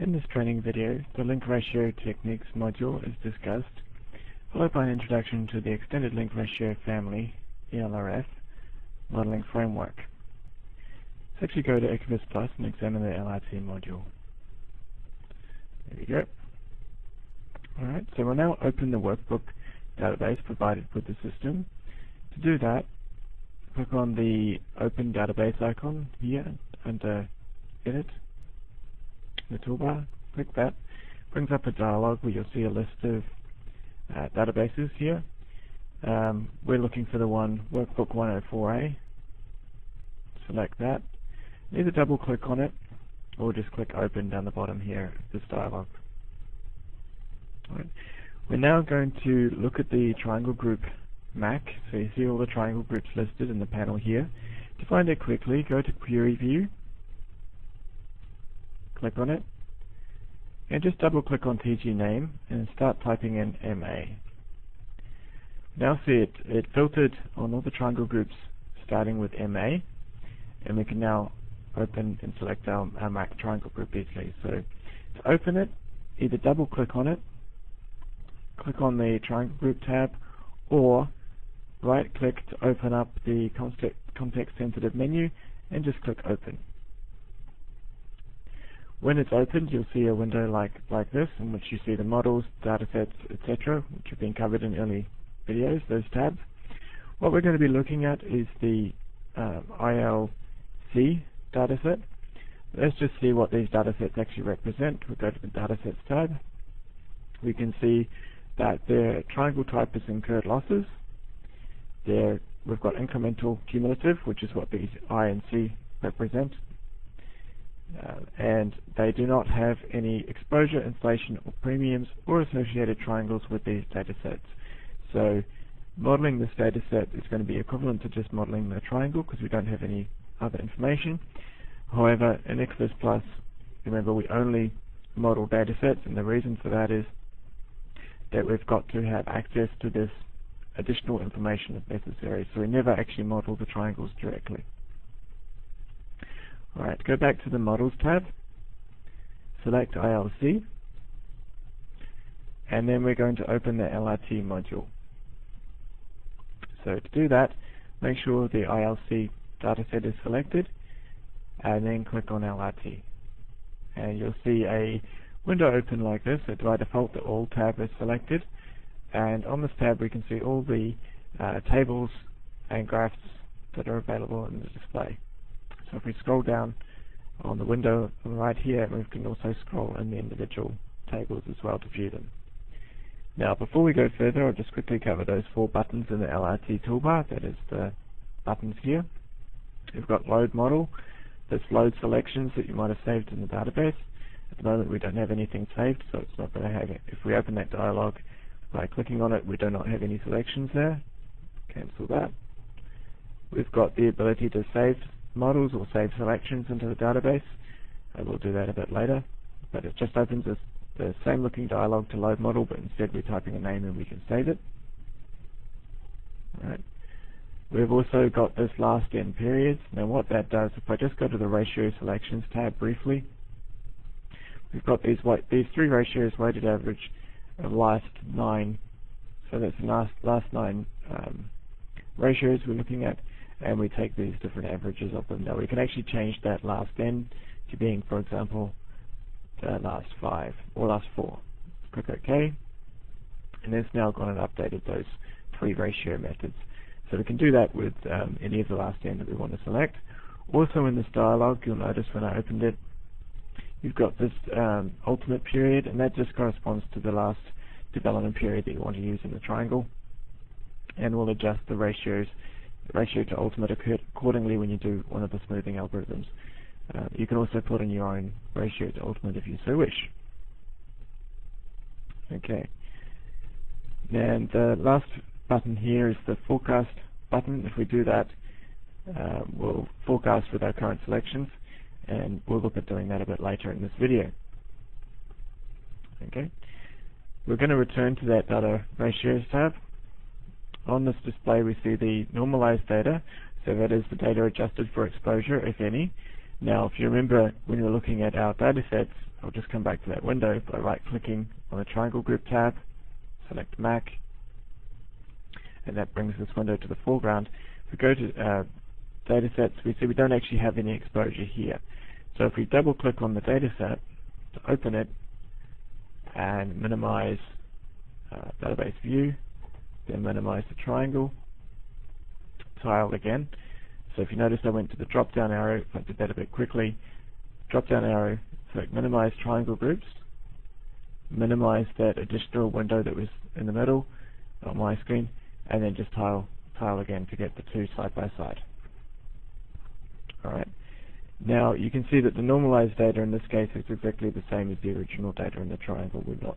In this training video, the link ratio techniques module is discussed, followed by an introduction to the extended link ratio family, ELRF, modeling framework. Let's actually go to Equibus Plus and examine the LRT module. There we go. Alright, so we'll now open the workbook database provided with the system. To do that, click on the Open Database icon here under Edit, the toolbar, click that. Brings up a dialog where you'll see a list of uh, databases here. Um, we're looking for the one Workbook 104A. Select that. Either double click on it or just click Open down the bottom here this dialog. Right. We're now going to look at the triangle group MAC. So you see all the triangle groups listed in the panel here. To find it quickly, go to Query View, click on it, and just double click on TG name and start typing in MA. Now see it, it filtered on all the triangle groups starting with MA, and we can now open and select our, our MAC triangle group easily. So to open it, either double click on it, click on the triangle group tab, or right click to open up the context sensitive menu and just click open. When it's opened, you'll see a window like, like this, in which you see the models, datasets, etc., which have been covered in early videos, those tabs. What we're going to be looking at is the um, ILC dataset. Let's just see what these datasets actually represent. We'll go to the Datasets tab. We can see that their triangle type is incurred losses. There we've got incremental cumulative, which is what these I and C represent. Uh, and they do not have any exposure, inflation, or premiums or associated triangles with these datasets. So modeling this dataset is going to be equivalent to just modeling the triangle because we don't have any other information. However, in Equibus Plus, remember we only model datasets, and the reason for that is that we've got to have access to this additional information if necessary. So we never actually model the triangles directly. Alright, go back to the Models tab, select ILC, and then we're going to open the LRT module. So to do that, make sure the ILC dataset is selected, and then click on LRT. And you'll see a window open like this. So by default, the All tab is selected, and on this tab we can see all the uh, tables and graphs that are available in the display. So if we scroll down on the window right here, we can also scroll in the individual tables as well to view them. Now, before we go further, I'll just quickly cover those four buttons in the LRT toolbar. That is the buttons here. We've got Load Model. This load selections that you might have saved in the database. At the moment, we don't have anything saved, so it's not going to have it. If we open that dialog by clicking on it, we do not have any selections there. Cancel that. We've got the ability to save models or save selections into the database. I will do that a bit later, but it just opens the same looking dialog to load model, but instead we're typing a name and we can save it. Right. We've also got this last n periods. Now what that does, if I just go to the ratio selections tab briefly, we've got these these three ratios weighted average of last nine. So that's the last last nine um, ratios we're looking at and we take these different averages of them. Now we can actually change that last n to being, for example, last five or last four. Click OK, and it's now gone and updated those three ratio methods. So we can do that with um, any of the last n that we want to select. Also in this dialog, you'll notice when I opened it, you've got this um, ultimate period, and that just corresponds to the last development period that you want to use in the triangle. And we'll adjust the ratios ratio to ultimate accordingly when you do one of the smoothing algorithms. Uh, you can also put in your own ratio to ultimate if you so wish. Okay. And the last button here is the forecast button. If we do that, uh, we'll forecast with our current selections, and we'll look at doing that a bit later in this video. Okay. We're going to return to that data ratios tab, on this display we see the normalized data, so that is the data adjusted for exposure, if any, Now, if you remember when you're looking at our datasets, I'll just come back to that window by right-clicking on the Triangle Group tab, select Mac, and that brings this window to the foreground. If we go to uh, datasets, we see we don't actually have any exposure here. So if we double-click on the data set to open it and minimize uh, database view, then minimize the triangle, tile again. So if you notice I went to the drop-down arrow, if I did that a bit quickly, drop-down arrow, select minimize triangle groups, minimize that additional window that was in the middle on my screen, and then just tile, tile again to get the two side by side. Alright. Now you can see that the normalized data in this case is exactly the same as the original data in the triangle. We're not,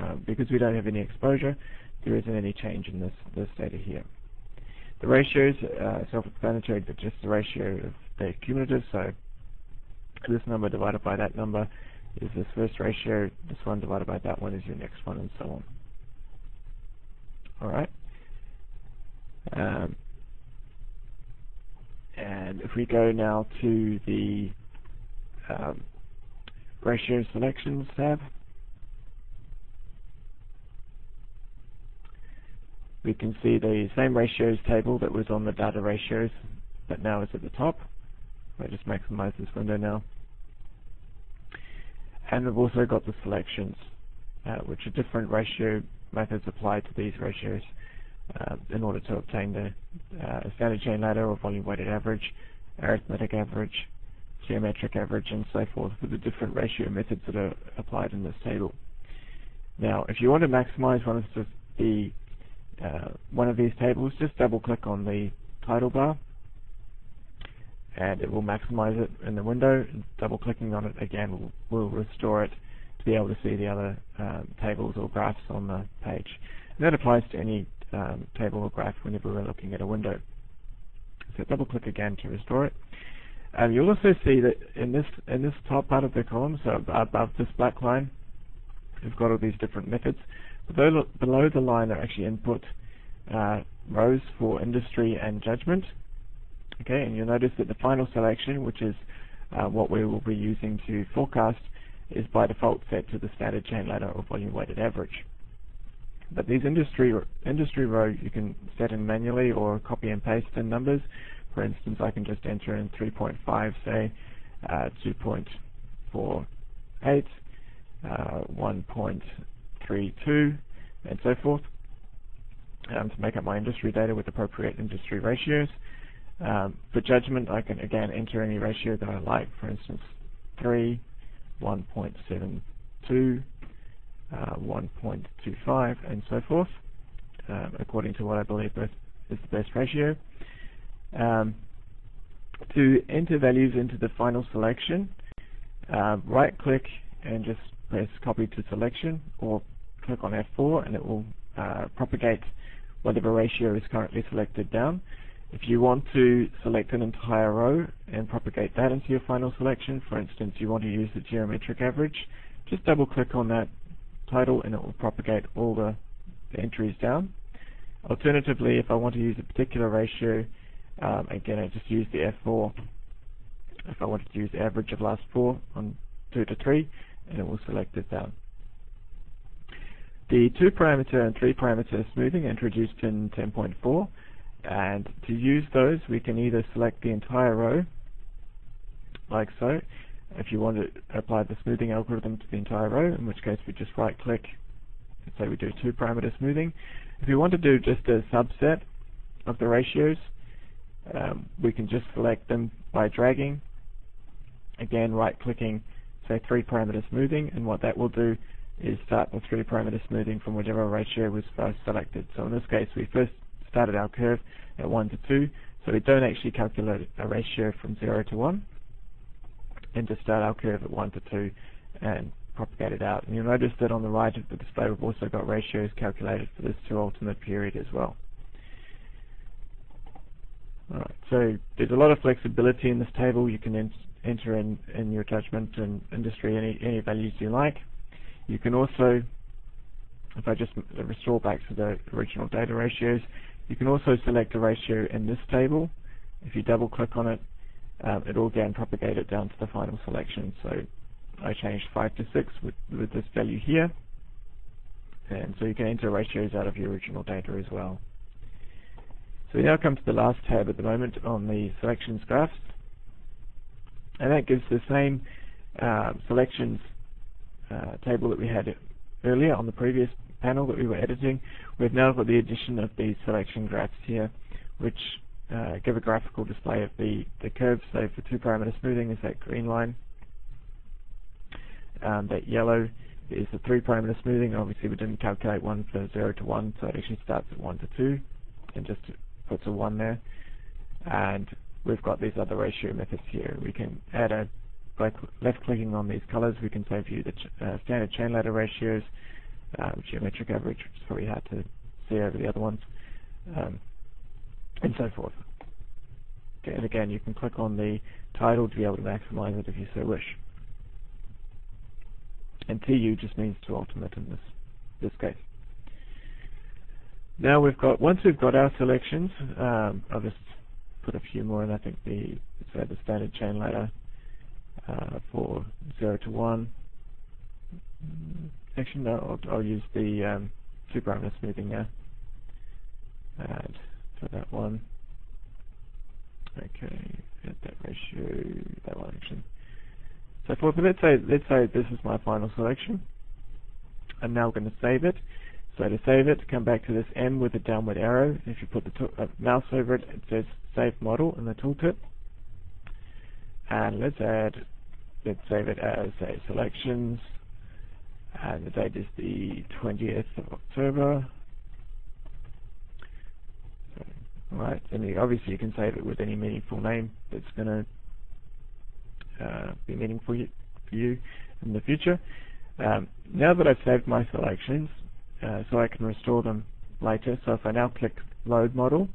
um, because we don't have any exposure, there isn't any change in this, this data here. The ratios, uh, self-explanatory, they're just the ratio of the cumulative, so this number divided by that number is this first ratio, this one divided by that one is your next one, and so on. Alright. Um, and if we go now to the um, ratio selections tab, we can see the same ratios table that was on the data ratios that now is at the top. I just maximize this window now. And we've also got the selections, uh, which are different ratio methods applied to these ratios uh, in order to obtain the uh, standard chain ladder or volume weighted average, arithmetic average, geometric average, and so forth for the different ratio methods that are applied in this table. Now, if you want to maximize one of the uh, one of these tables, just double click on the title bar and it will maximize it in the window. Double clicking on it again will, will restore it to be able to see the other um, tables or graphs on the page. And that applies to any um, table or graph whenever we're looking at a window. So double click again to restore it. Um, you'll also see that in this in this top part of the column, so above this black line, we've got all these different methods. Below, below the line are actually input uh, rows for industry and judgment. Okay, and you'll notice that the final selection, which is uh, what we will be using to forecast, is by default set to the standard chain ladder or volume weighted average. But these industry industry rows you can set in manually or copy and paste in numbers. For instance, I can just enter in 3.5, say, uh, 2.48, uh, 1.32, and so forth, um, to make up my industry data with appropriate industry ratios. Um, for judgment, I can again enter any ratio that I like, for instance, 3, 1.72, uh, 1.25, and so forth, um, according to what I believe is the best ratio. Um, to enter values into the final selection, uh, right click and just press copy to selection or click on F4 and it will uh, propagate whatever ratio is currently selected down. If you want to select an entire row and propagate that into your final selection, for instance, you want to use the geometric average, just double click on that title and it will propagate all the, the entries down. Alternatively, if I want to use a particular ratio, um, again, I just use the F4. If I wanted to use the average of last four on 2 to 3, and it will select it down. The two parameter and three parameter smoothing introduced in 10.4 and to use those we can either select the entire row like so if you want to apply the smoothing algorithm to the entire row in which case we just right click and say we do two parameter smoothing. If you want to do just a subset of the ratios um, we can just select them by dragging. Again right clicking say three parameter smoothing and what that will do is start the three parameter smoothing from whichever ratio was first selected. So in this case we first started our curve at 1 to 2, so we don't actually calculate a ratio from 0 to 1, and just start our curve at 1 to 2 and propagate it out. And you'll notice that on the right of the display we've also got ratios calculated for this to ultimate period as well. Alright, so there's a lot of flexibility in this table. You can enter in, in your judgment and industry any, any values you like. You can also, if I just restore back to the original data ratios, you can also select a ratio in this table. If you double click on it, um, it will again propagate it down to the final selection. So I changed 5 to 6 with, with this value here. And so you can enter ratios out of your original data as well. So we now come to the last tab at the moment on the selections graphs. And that gives the same uh, selections uh, table that we had earlier on the previous panel that we were editing. We've now got the addition of these selection graphs here, which uh, give a graphical display of the, the curves. So for two parameter smoothing is that green line. Um, that yellow is the three parameter smoothing. Obviously we didn't calculate one for 0 to 1, so it actually starts at 1 to 2 and just puts a 1 there. And we've got these other ratio methods here. We can add a, by left clicking on these colors, we can say view the ch uh, standard chain ladder ratios, um, geometric average, which is probably hard to see over the other ones, um, and so forth. And again, you can click on the title to be able to maximize it if you so wish. And TU just means to ultimate in this, this case. Now we've got, once we've got our selections, um, I'll just put a few more in. I think the, say the standard chain ladder uh, for 0 to 1. Actually, no, I'll, I'll use the um, two parameter smoothing now. And for that one, okay, at that ratio, that one actually. So for, let's say let's say this is my final selection. I'm now going to save it. So to save it, come back to this M with the downward arrow. If you put the uh, mouse over it, it says Save Model in the tooltip. And let's add, let's save it as say selections. And the date is the 20th of October. Right, and obviously you can save it with any meaningful name that's going to uh, be meaningful for you in the future. Um, now that I've saved my selections, uh, so I can restore them later, so if I now click Load Model,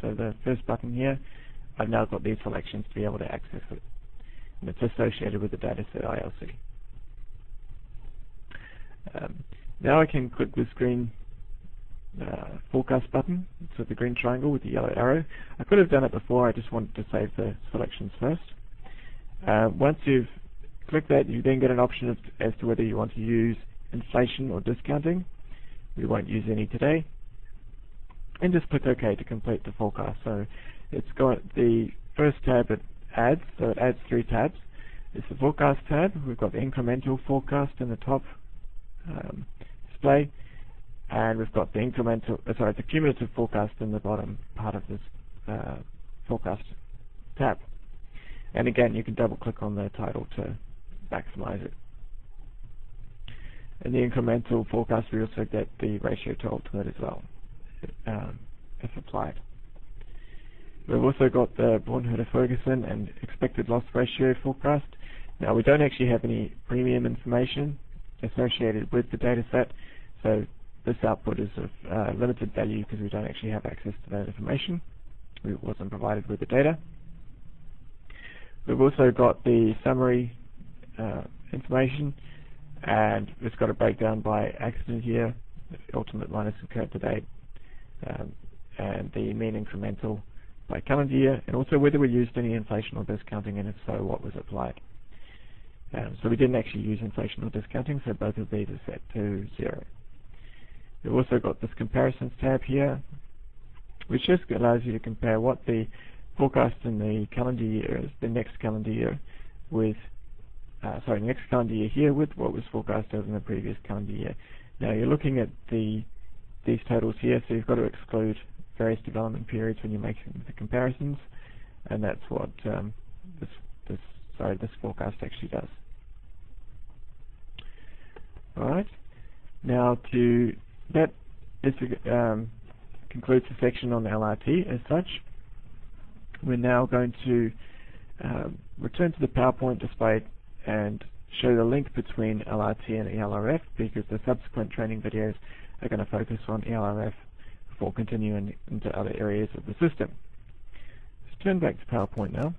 so the first button here, I've now got these selections to be able to access it. And it's associated with the dataset ILC. Um, now I can click this green uh, forecast button, so the green triangle with the yellow arrow. I could have done it before, I just wanted to save the selections first. Uh, once you've clicked that, you then get an option as to whether you want to use inflation or discounting. We won't use any today. And just click OK to complete the forecast. So it's got the first tab it adds, so it adds three tabs. It's the forecast tab. We've got the incremental forecast in the top um, display, and we've got the incremental, uh, sorry, the cumulative forecast in the bottom part of this uh, forecast tab. And again, you can double click on the title to maximize it. In the incremental forecast, we also get the ratio to ultimate as well, um, if applied. We've also got the Bornhuetter-Ferguson and expected loss ratio forecast. Now, we don't actually have any premium information associated with the data set, so this output is of uh, limited value because we don't actually have access to that information. It wasn't provided with the data. We've also got the summary uh, information, and it's got a breakdown by accident year, ultimate minus incurred to date, um, and the mean incremental by calendar year, and also whether we used any inflation or discounting, and if so, what was applied. Um, so we didn't actually use inflation or discounting, so both of these are set to zero. We've also got this comparisons tab here, which just allows you to compare what the forecast in the calendar year is the next calendar year with, uh, sorry, next calendar year here with what was forecast over in the previous calendar year. Now you're looking at the these totals here, so you've got to exclude various development periods when you're making the comparisons, and that's what um, this, this, sorry, this forecast actually does. All right. Now to that this um, concludes the section on LRT as such we're now going to um, return to the PowerPoint display and show the link between LRT and ELRF because the subsequent training videos are going to focus on ELRF before continuing into other areas of the system. Let's turn back to PowerPoint now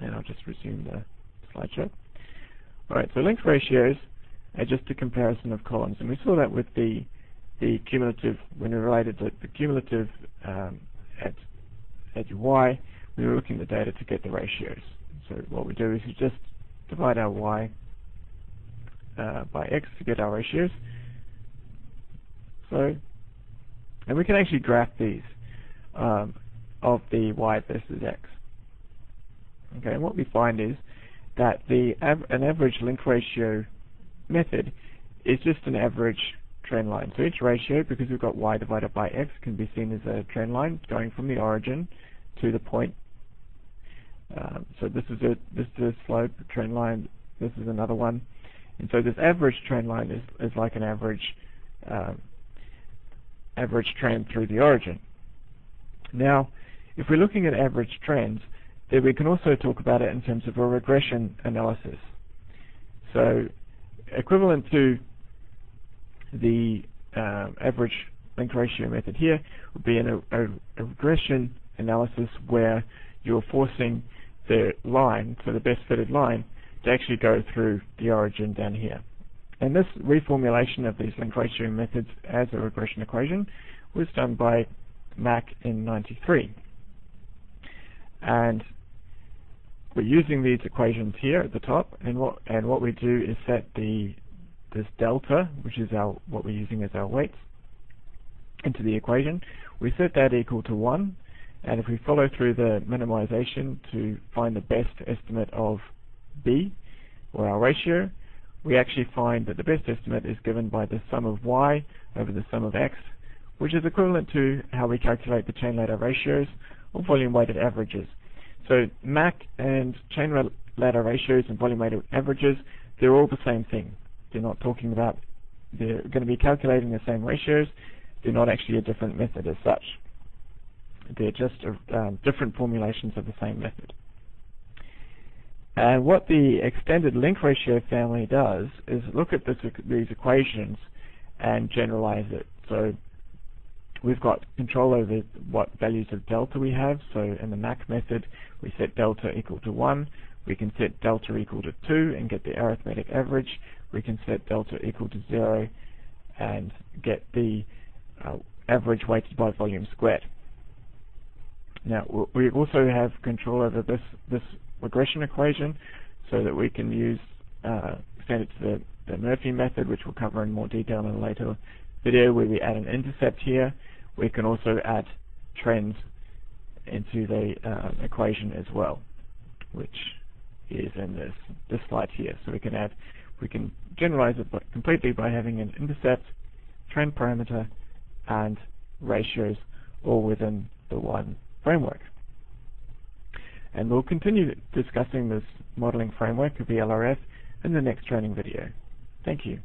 and I'll just resume the slideshow. Alright, so link ratios are just a comparison of columns and we saw that with the the cumulative, when we related the, the cumulative um, at at y we were looking at the data to get the ratios. So what we do is we just divide our y uh, by x to get our ratios. So, and we can actually graph these um, of the y versus x. Okay, and what we find is that the av an average link ratio method is just an average trend line. So each ratio, because we've got y divided by x, can be seen as a trend line going from the origin to the point. Um, so this is a this is a slope trend line. This is another one, and so this average trend line is is like an average um, average trend through the origin. Now, if we're looking at average trends, then we can also talk about it in terms of a regression analysis. So equivalent to the uh, average link ratio method here would be a, a, a, regression analysis where you're forcing the line, so the best fitted line, to actually go through the origin down here. And this reformulation of these link ratio methods as a regression equation was done by Mack in 93. And we're using these equations here at the top, and what and what we do is set the this delta, which is our what we're using as our weights, into the equation. We set that equal to 1, and if we follow through the minimization to find the best estimate of b, or our ratio, we actually find that the best estimate is given by the sum of y over the sum of x, which is equivalent to how we calculate the chain ladder ratios or volume weighted averages. So Mack and chain ladder ratios and volume weighted averages, they're all the same thing. They're not talking about, they're going to be calculating the same ratios. They're not actually a different method as such. They're just um, different formulations of the same method. And what the extended link ratio family does is look at this, these equations and generalize it. So we've got control over what values of delta we have. So in the Mack method, we set delta equal to 1. We can set delta equal to 2 and get the arithmetic average. We can set delta equal to 0 and get the uh, average weighted by volume squared. Now, we also have control over this, this regression equation so that we can use, uh, extend it to the, the Murphy method, which we'll cover in more detail in a later video, where we add an intercept here. We can also add trends into the uh, equation as well, which is in this, this slide here. So we can add, we can generalize it completely by having an intercept, trend parameter, and ratios all within the one framework. And we'll continue discussing this modeling framework of ELRF in the next training video. Thank you.